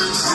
Jesus.